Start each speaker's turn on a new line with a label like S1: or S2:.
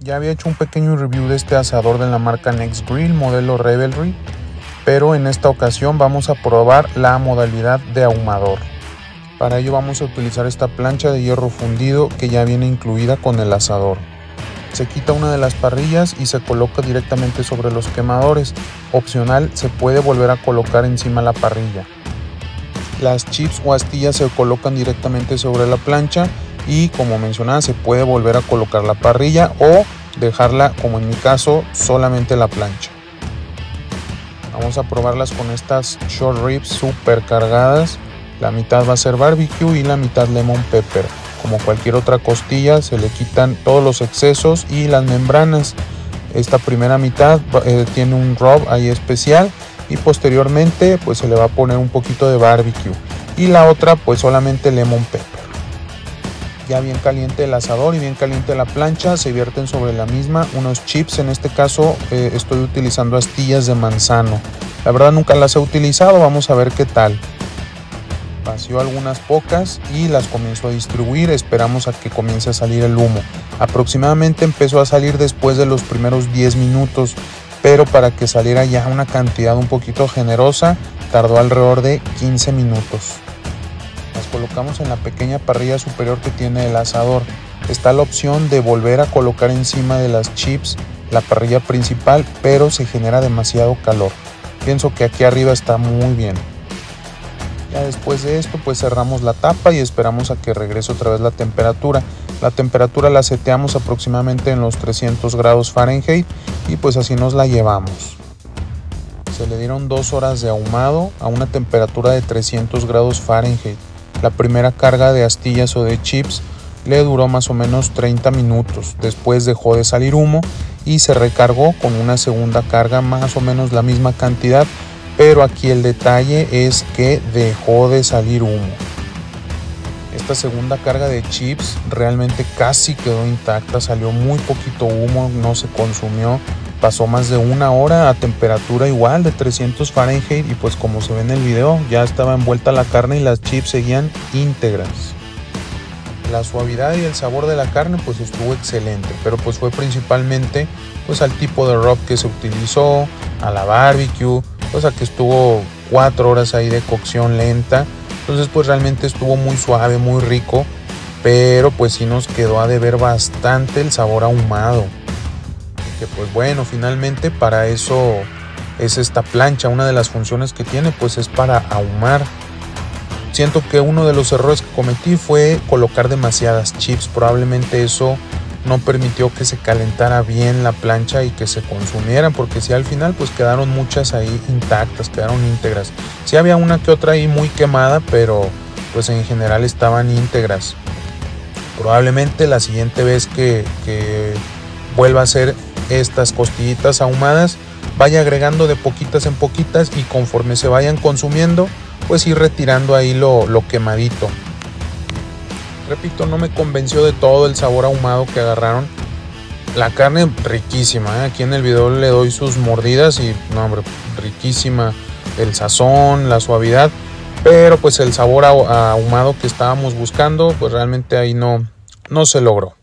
S1: Ya había hecho un pequeño review de este asador de la marca Next Grill modelo Revelry, pero en esta ocasión vamos a probar la modalidad de ahumador. Para ello vamos a utilizar esta plancha de hierro fundido que ya viene incluida con el asador. Se quita una de las parrillas y se coloca directamente sobre los quemadores. Opcional, se puede volver a colocar encima la parrilla. Las chips o astillas se colocan directamente sobre la plancha y como mencionaba se puede volver a colocar la parrilla o dejarla como en mi caso solamente la plancha. Vamos a probarlas con estas short ribs super cargadas. La mitad va a ser barbecue y la mitad lemon pepper. Como cualquier otra costilla se le quitan todos los excesos y las membranas. Esta primera mitad eh, tiene un rub ahí especial y posteriormente pues se le va a poner un poquito de barbecue. Y la otra pues solamente lemon pepper ya bien caliente el asador y bien caliente la plancha, se vierten sobre la misma unos chips, en este caso eh, estoy utilizando astillas de manzano. La verdad nunca las he utilizado, vamos a ver qué tal. Vació algunas pocas y las comienzo a distribuir, esperamos a que comience a salir el humo. Aproximadamente empezó a salir después de los primeros 10 minutos, pero para que saliera ya una cantidad un poquito generosa tardó alrededor de 15 minutos colocamos en la pequeña parrilla superior que tiene el asador. Está la opción de volver a colocar encima de las chips la parrilla principal, pero se genera demasiado calor. Pienso que aquí arriba está muy bien. Ya después de esto pues cerramos la tapa y esperamos a que regrese otra vez la temperatura. La temperatura la seteamos aproximadamente en los 300 grados Fahrenheit y pues así nos la llevamos. Se le dieron dos horas de ahumado a una temperatura de 300 grados Fahrenheit. La primera carga de astillas o de chips le duró más o menos 30 minutos. Después dejó de salir humo y se recargó con una segunda carga más o menos la misma cantidad, pero aquí el detalle es que dejó de salir humo. Esta segunda carga de chips realmente casi quedó intacta, salió muy poquito humo, no se consumió pasó más de una hora a temperatura igual de 300 Fahrenheit y pues como se ve en el video ya estaba envuelta la carne y las chips seguían íntegras. La suavidad y el sabor de la carne pues estuvo excelente, pero pues fue principalmente pues al tipo de rub que se utilizó, a la barbecue, pues a que estuvo 4 horas ahí de cocción lenta, entonces pues realmente estuvo muy suave, muy rico, pero pues sí nos quedó a deber bastante el sabor ahumado que pues bueno, finalmente para eso es esta plancha, una de las funciones que tiene pues es para ahumar. Siento que uno de los errores que cometí fue colocar demasiadas chips, probablemente eso no permitió que se calentara bien la plancha y que se consumieran, porque si al final pues quedaron muchas ahí intactas, quedaron íntegras. si había una que otra ahí muy quemada, pero pues en general estaban íntegras. Probablemente la siguiente vez que, que vuelva a ser estas costillitas ahumadas, vaya agregando de poquitas en poquitas y conforme se vayan consumiendo, pues ir retirando ahí lo, quemadito. Repito, no me convenció de todo el sabor ahumado que agarraron. La carne riquísima, ¿eh? aquí en el video le doy sus mordidas y no hombre, riquísima el sazón, la suavidad, pero pues el sabor ahumado que estábamos buscando, pues realmente ahí no, no se logró.